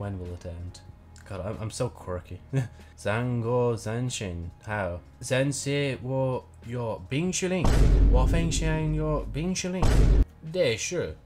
When will it end? God, I'm, I'm so quirky. Zango Zanshin. How? Zensei wo yo Bing Chilling. Wa Feng Xiang yo Bing Chilling. De sure.